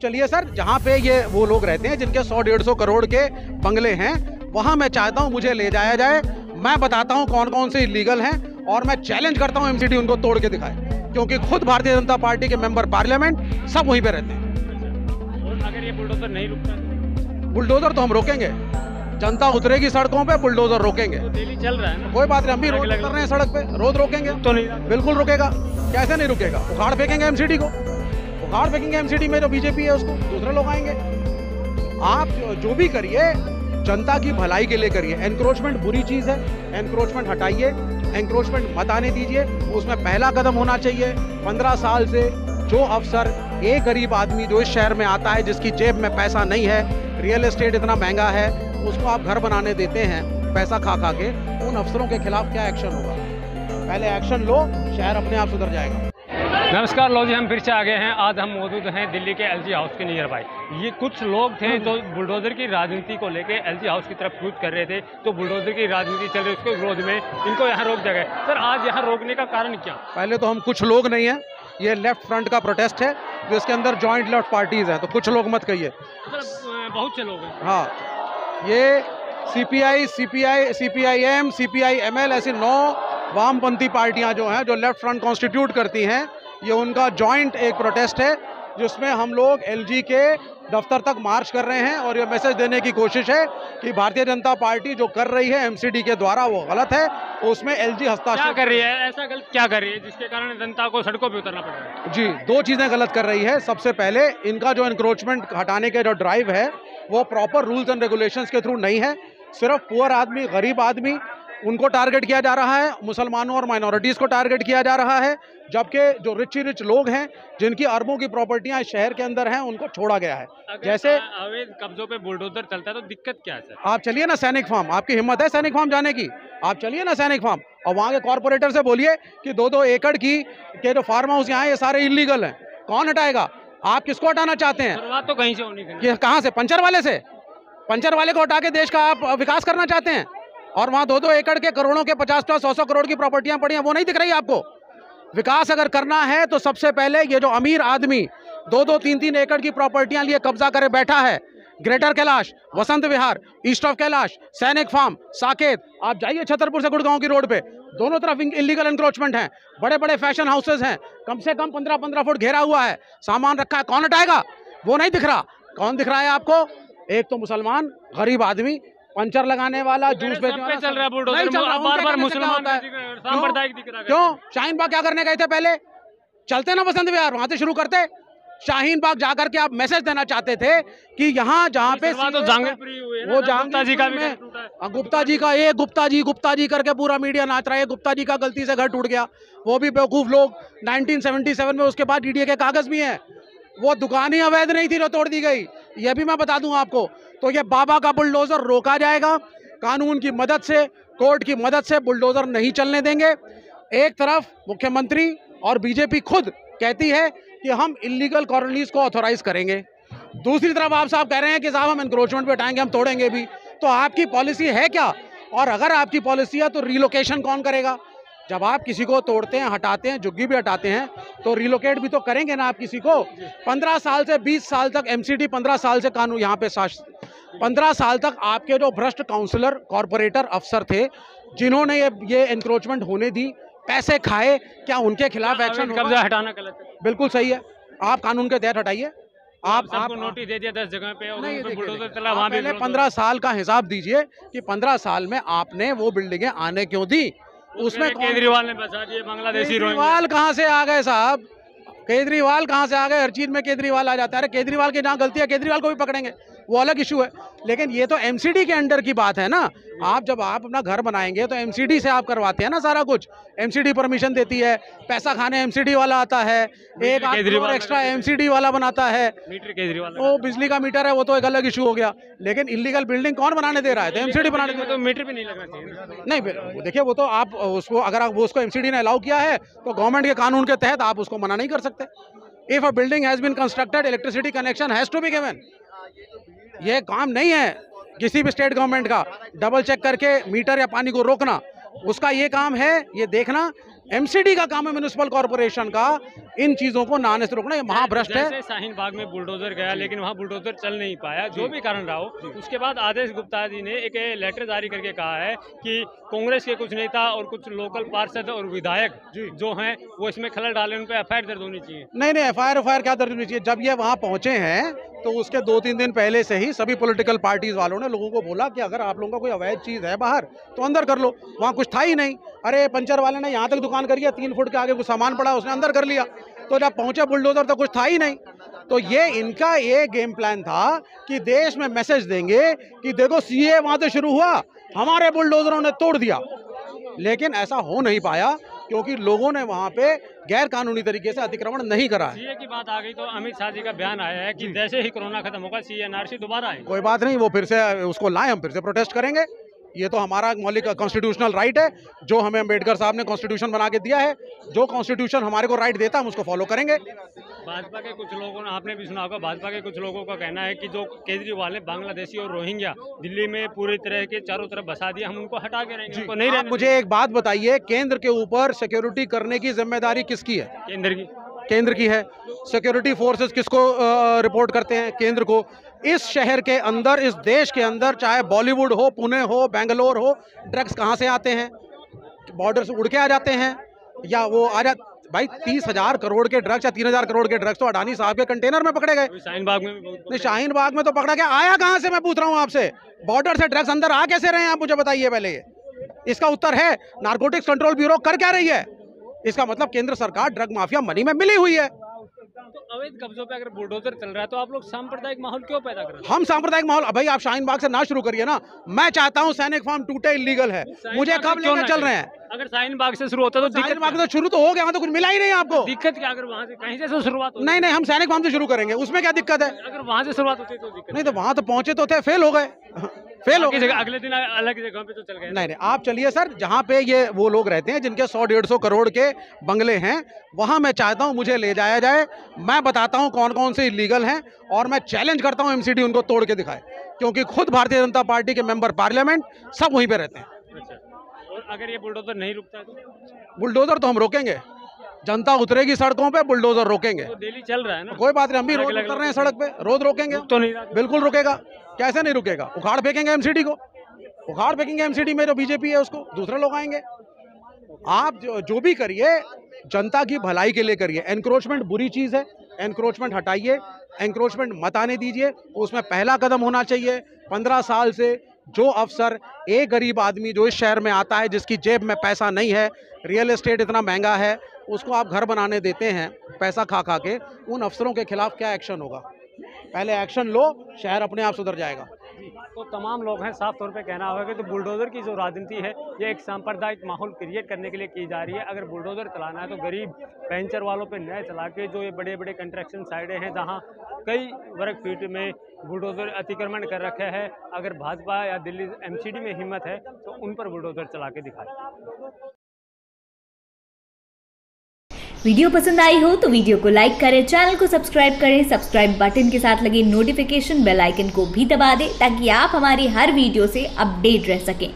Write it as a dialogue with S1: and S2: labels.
S1: चलिए सर जहाँ पे ये वो लोग रहते हैं जिनके सौ डेढ़ सौ करोड़ के बंगले हैं वहाँ मैं चाहता हूँ मुझे ले जाया जाए। मैं बताता हूँ कौन कौन से इलीगल हैं और मैं चैलेंज करता हूँ एमसीडी उनको तोड़ के दिखाए। क्योंकि खुद भारतीय जनता पार्टी के मेंबर पार्लियामेंट सब वहीं पे रहते हैं।
S2: अगर ये बुलडोजर नहीं रुकता?
S1: बुलडोजर तो हम रोकेंगे। जनता उतरेगी सड़कों पे बुलडोजर रोकेंगे।
S2: तो दिल्ली चल रहा है
S1: कोई बात नहीं हम भी रोड कर रहे हैं सड़क पे। रोज रोकेंगे।
S2: तो नहीं
S1: बिल्कुल रुकेगा। कैसे नहीं रुकेगा? उखाड़ फेंकेंगे एमसीडी को। उखाड़ फेंकेंगे एमसीडी में, जो बीजेपी है उसको, दूसरे लोग आएँगे। आप जो- जो भी करिए, जनता की भलाई के लिए करिए। एनक्रोचमेंट बुरी चीज़ है एनक्रोचमेंट हटाइए एनक्रोचमेंट मत आने दीजिए। उसमें पहला कदम होना चाहिए, पंद्रह साल से जो अफसर, एक गरीब आदमी जो इस शहर में आता है, जिसकी जेब में पैसा नहीं है रियल एस्टेट इतना महँगा है, उसको आप घर बनाने देते हैं, पैसा खा खा के, उन अफसरों के खिलाफ क्या एक्शन होगा? पहले एक्शन लो, शहर अपने आप सुधर जाएगा।
S2: नमस्कार लो जी हम फिर से आ गए हैं। आज हम मौजूद हैं दिल्ली के एलजी हाउस के नियर बाई ये कुछ लोग थे जो बुलडोजर की राजनीति को लेके एलजी हाउस की तरफ़ कूच कर रहे थे तो बुलडोजर की राजनीति चल रही उसके विरोध में। इनको यहाँ रोक दिया गया। सर आज यहाँ रोकने का कारण क्या?
S1: पहले तो हम कुछ लोग नहीं हैं। ये लेफ़्ट फ्रंट का प्रोटेस्ट है जो इसके अंदर ज्वाइंट लेफ़्ट पार्टीज़ हैं तो कुछ लोग मत कहिए।
S2: बहुत से लोग हैं।
S1: हाँ ये C P I C P I C P I M C P I M L ऐसी नौ वामपंथी पार्टियाँ जो हैं जो लेफ़्ट फ्रंट कॉन्स्टिट्यूट करती हैं ये उनका जॉइंट एक प्रोटेस्ट है जिसमें हम लोग एलजी के दफ्तर तक मार्च कर रहे हैं और ये मैसेज देने की कोशिश है कि भारतीय जनता पार्टी जो कर रही है एमसीडी के द्वारा वो गलत है उसमें एलजी
S2: क्या
S1: हस्ताक्षर
S2: कर रही है? ऐसा गलत क्या कर रही है जिसके कारण जनता को सड़कों पर उतरना पड़ रहा है?
S1: जी दो चीज़ें गलत कर रही है। सबसे पहले इनका जो इंक्रोचमेंट हटाने के जो ड्राइव है वो प्रॉपर रूल्स एंड रेगुलेशंस के थ्रू नहीं है। सिर्फ़ पुअर आदमी गरीब आदमी उनको टारगेट किया जा रहा है मुसलमानों और माइनॉरिटीज़ को टारगेट किया जा रहा है जबकि जो रिच रिच लोग हैं जिनकी अरबों की प्रॉपर्टियाँ शहर के अंदर हैं उनको छोड़ा गया है। जैसे
S2: कब्जों पे बुलडोजर चलता है तो दिक्कत क्या है सर?
S1: आप चलिए ना सैनिक फार्म आपकी हिम्मत है सैनिक फार्म जाने की? आप चलिए ना सैनिक फार्म और वहाँ के कॉरपोरेटर से बोलिए कि दो दो एकड़ की के जो फार्म हाउस यहाँ ये सारे इलीगल हैं। कौन हटाएगा? आप किसको हटाना चाहते हैं?
S2: तो कहीं से होनी
S1: कहाँ से? पंचर वाले से? पंचर वाले को हटा के देश का आप विकास करना चाहते हैं? और वहाँ दो दो एकड़ के करोड़ों के पचास पचास सौ सौ करोड़ की प्रॉपर्टियाँ पड़ी हैं, वो नहीं दिख रही आपको? विकास अगर करना है तो सबसे पहले ये जो अमीर आदमी दो दो तीन तीन एकड़ की प्रॉपर्टियाँ लिए कब्जा करे बैठा है, greater Kailash, Vasant Vihar, east of Kailash, Sainik farm, Saket, आप जाइए छतरपुर से गुड़गांव की रोड पे। दोनों तरफ़ इलीगल इंक्रोचमेंट हैं बड़े बड़े फ़ैशन हाउसेज हैं, कम से कम पंद्रह पंद्रह फुट घेरा हुआ है, सामान रखा है, कौन हटाएगा? वो नहीं दिख रहा। कौन दिख रहा है आपको? एक तो मुसलमान, गरीब आदमी पंचर लगाने वाला जूस बेचने वाला
S2: चल रहा है
S1: नहीं चल रहा,
S2: बार बार मुसलमान सांप्रदायिक दिख रहा है
S1: क्यों? शाहीन बाग क्या करने गए थे पहले? चलते ना बसंत विहार वहाँ से शुरू करते। शाहीन बाग जाकर के आप मैसेज देना चाहते थे कि यहाँ जहाँ पे
S2: तो
S1: वो
S2: गुप्ता जी का
S1: में।
S2: हाँ,
S1: गुप्ता जी का ये गुप्ता जी गुप्ता जी करके पूरा मीडिया नाच रहा है गुप्ता जी का गलती से घर टूट गया। वो भी बेवकूफ़ लोग 1977 में उसके बाद डीडीए के कागज़ भी हैं। वो दुकान ही अवैध नहीं थी जो तोड़ दी गई। ये भी मैं बता दूँ आपको। तो ये बाबा का बुलडोजर रोका जाएगा। कानून की मदद से, कोर्ट की मदद से बुलडोजर नहीं चलने देंगे। एक तरफ़ मुख्यमंत्री और बीजेपी खुद कहती है कि हम इलीगल कॉलोनीज को ऑथोराइज करेंगे। दूसरी तरफ़ आप साहब कह रहे हैं कि साहब हम इंक्रोचमेंट पे हटाएँगे हम तोड़ेंगे भी। तो आपकी पॉलिसी है क्या? और अगर आपकी पॉलिसी है तो रिलोकेशन कौन करेगा? जब आप किसी को तोड़ते हैं हटाते हैं झुग्गी भी हटाते हैं तो रिलोकेट भी तो करेंगे ना आप किसी को। पंद्रह साल से बीस साल तक एमसीडी पंद्रह साल से कानून यहाँ पे शास पंद्रह साल तक आपके जो भ्रष्ट काउंसलर कॉरपोरेटर अफसर थे जिन्होंने ये ये इंक्रोचमेंट होने दी पैसे खाए क्या उनके खिलाफ एक्शन
S2: कब्जा हटाना गलत है।
S1: बिल्कुल सही है। आप कानून के तहत हटाइए। आप
S2: सबको
S1: आप
S2: नोटिस दे दिया दस जगह पे
S1: नहीं पहले पंद्रह साल का हिसाब दीजिए कि पंद्रह साल में आपने वो बिल्डिंगें आने क्यों दी?
S2: है।
S1: उसमें
S2: केजरीवाल ने बचा दिए बांग्लादेशी
S1: केजरीवाल कहाँ से आ गए साहब? केजरीवाल कहाँ से आ गए? हर चीज़ में केजरीवाल आ जाता है। अरे केजरीवाल की जहाँ गलती है केजरीवाल को भी पकड़ेंगे। वो अलग इशू है। लेकिन ये तो एमसीडी के अंडर की बात है ना। आप जब आप अपना घर बनाएँगे तो एमसीडी से आप करवाते हैं ना सारा कुछ। एमसीडी परमिशन देती है पैसा खाने एमसीडी वाला आता है एक करोड़ एक्स्ट्रा एमसीडी वाला बनाता है।
S2: मीटर केजरीवाल
S1: वो बिजली का मीटर है वो तो एक अलग इशू हो गया। लेकिन इलीगल बिल्डिंग कौन बनाने दे रहा है? तो एमसीडी बनाने दे
S2: तो मीटर भी नहीं लगना चाहिए।
S1: नहीं देखिए वो तो आप उसको अगर आप उसको एमसीडी ने अलाउ किया है तो गवर्नमेंट के कानून के तहत आप उसको मना नहीं कर सकते। If a building has been constructed electricity connection has to be given ये काम नहीं है किसी भी स्टेट गवर्नमेंट का। डबल चेक करके मीटर या पानी को रोकना। उसका ये काम है, ये देखना। एमसीडी का काम है म्यूनिसिपल कॉरपोरेशन का। इन चीज़ों को ना आने से रोकना ये महाभ्रष्ट है।
S2: शाहीन बाग में बुलडोजर गया लेकिन वहाँ बुलडोजर चल नहीं पाया जो भी कारण रहा हो। उसके बाद आदेश गुप्ता जी ने एक लेटर जारी करके कहा है कि कांग्रेस के कुछ नेता और कुछ लोकल पार्षद और विधायक जो। हैं वो इसमें खलल डाले उन पर एफ़ दर्ज होनी चाहिए।
S1: नहीं नहीं एफ़ आई आर क्या दर्ज होनी चाहिए? जब ये वहाँ पहुँचे हैं तो उसके दो तीन दिन पहले से ही सभी पॉलिटिकल पार्टीज़ वालों ने लोगों को बोला कि अगर आप लोगों का कोई अवैध चीज़ है बाहर तो अंदर कर लो। वहाँ कुछ था ही नहीं। अरे पंचर वाले ने यहाँ तक दुकान करी है तीन फुट के आगे कुछ सामान पड़ा उसने अंदर कर लिया। तो जब पहुँचे बुलडोजर तो कुछ था ही नहीं। तो ये इनका ये गेम प्लान था कि देश में मैसेज देंगे कि देखो सीए वहाँ से शुरू हुआ हमारे बुलडोजरों ने तोड़ दिया। लेकिन ऐसा हो नहीं पाया क्योंकि लोगों ने वहाँ पे गैर कानूनी तरीके से अतिक्रमण नहीं करा है।
S2: सीए की बात आ गई तो अमित शाह जी का बयान आया है कि जैसे ही कोरोना खत्म होगा सी एनआरसी दोबारा आए
S1: कोई बात नहीं वो फिर से उसको लाए हम फिर से प्रोटेस्ट करेंगे। ये तो हमारा मौलिक कॉन्स्टिट्यूशनल राइट है जो हमें अंबेडकर साहब ने कॉन्स्टिट्यूशन बना के दिया है जो कॉन्स्टिट्यूशन हमारे को राइट देता है हम उसको फॉलो करेंगे।
S2: भाजपा के कुछ लोगों ने आपने भी सुना होगा भाजपा के कुछ लोगों का कहना है कि जो केजरीवाल ने बांग्लादेशी और रोहिंग्या दिल्ली में पूरी तरह के चारों तरफ़ बसा दिया हम उनको हटा के रहेंगे उनको नहीं
S1: मुझे एक बात बताइए केंद्र के ऊपर सिक्योरिटी करने की ज़िम्मेदारी किसकी है?
S2: केंद्र की।
S1: केंद्र की है। सिक्योरिटी फोर्सेस किसको रिपोर्ट करते हैं? केंद्र को। इस शहर के अंदर इस देश के अंदर चाहे बॉलीवुड हो पुणे हो बेंगलोर हो ड्रग्स कहाँ से आते हैं? बॉर्डर से उड़ के आ जाते हैं? या वो आ जा भाई तीस हज़ार करोड़ के ड्रग्स या तीन हज़ार करोड़ के ड्रग्स तो अडानी साहब के कंटेनर में पकड़े गए।
S2: शाहीन बाग में नहीं
S1: शाहीन बाग में तो पकड़ा गया। आया कहाँ से मैं पूछ रहा हूँ आपसे? बॉर्डर से ड्रग्स अंदर आ कैसे रहे हैं आप? मुझे बताइए पहले इसका उत्तर है नार्कोटिक्स कंट्रोल ब्यूरो कर क्या रही है? इसका मतलब केंद्र सरकार ड्रग माफिया मनी में मिली हुई है।
S2: अवैध कब्जों पे अगर बुलडोजर चल रहा है तो आप लोग सांप्रदायिक माहौल क्यों पैदा कर रहे
S1: हैं? हम सांप्रदायिक माहौल भाई आप शाहीन बाग से ना शुरू करिए ना। मैं चाहता हूँ सैनिक फार्म टूटे इलीगल है। मुझे कब लेकर चल? रहे हैं?
S2: अगर साइन बाग से शुरू होता तो
S1: दिक्कत बाग तो शुरू तो हो गया तो कुछ मिला ही नहीं आपको।
S2: दिक्कत क्या अगर वहाँ से कहीं से शुरुआत
S1: नहीं नहीं हम सैनिक फार्म से शुरू करेंगे उसमें क्या दिक्कत है?
S2: अगर वहाँ से शुरुआत होती तो दिक्कत
S1: नहीं तो वहाँ तो पहुँचे तो थे फेल हो गए। फेल हो
S2: जगह अगले दिन अलग जगह पे तो चल गए।
S1: नहीं नहीं आप चलिए सर जहाँ पे ये वो लोग रहते हैं जिनके सौ डेढ़ सौ करोड़ के बंगले हैं वहाँ मैं चाहता हूँ मुझे ले जाया जाए। मैं बताता हूँ कौन कौन से इलीगल हैं और मैं चैलेंज करता हूँ एमसीडी उनको तोड़ के दिखाए क्योंकि खुद भारतीय जनता पार्टी के मेंबर पार्लियामेंट सब वहीं पे रहते हैं।
S2: अगर ये बुलडोजर नहीं रुकता है तो?
S1: बुलडोजर तो हम रोकेंगे। जनता उतरेगी सड़कों पे बुलडोजर रोकेंगे।
S2: तो डेली चल रहा है ना?
S1: कोई बात नहीं हम भी रोज उतर रहे हैं सड़क पे रोज रोकेंगे।
S2: तो नहीं
S1: बिल्कुल रुकेगा। कैसे नहीं रुकेगा? उखाड़ फेंकेंगे एमसीडी को। उखाड़ फेंकेंगे एमसीडी में जो बीजेपी है उसको। दूसरे लोग आएँगे। आप जो, जो भी करिए जनता की भलाई के लिए करिए। एनक्रोचमेंट बुरी चीज़ है। एनक्रोचमेंट हटाइए। एनक्रोचमेंट मत आने दीजिए। उसमें पहला कदम होना चाहिए। पंद्रह साल से जो अफसर, एक गरीब आदमी जो इस शहर में आता है, जिसकी जेब में पैसा नहीं है, रियल इस्टेट इतना महँगा है, उसको आप घर बनाने देते हैं, पैसा खा खा के, उन अफसरों के खिलाफ क्या एक्शन होगा? पहले एक्शन लो, शहर अपने आप सुधर जाएगा।
S2: तो तमाम लोग हैं, साफ़ तौर पे कहना होगा कि तो बुलडोज़र की जो राजनीति है, ये एक सांप्रदायिक माहौल क्रिएट करने के लिए की जा रही है। अगर बुलडोज़र चलाना है तो गरीब पेंचर वालों पे नए चला के जो ये बड़े बड़े कंस्ट्रक्शन साइडें हैं, जहाँ कई वर्ग फीट में बुलडोज़र अतिक्रमण कर रखे हैं, अगर भाजपा या दिल्ली एमसीडी में हिम्मत है तो उन पर बुलडोज़र चला के दिखाए।
S3: वीडियो पसंद आई हो तो वीडियो को लाइक करें, चैनल को सब्सक्राइब करें, सब्सक्राइब बटन के साथ लगे नोटिफिकेशन बेल आइकन को भी दबा दें ताकि आप हमारी हर वीडियो से अपडेट रह सकें।